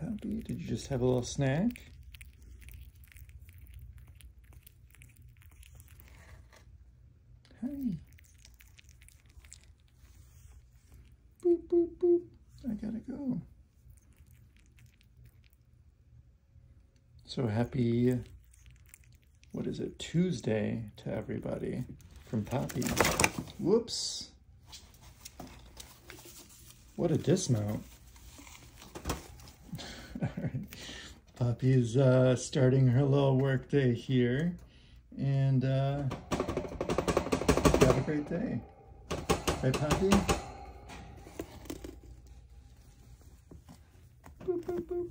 Poppy, did you just have a little snack? Hi. Boop, boop, boop. I gotta go. So happy, what is it, Tuesday to everybody from Poppy. Whoops. What a dismount. All right. Poppy's uh, starting her little work day here. And uh, have a great day. Right, Poppy? Boop, boop, boop.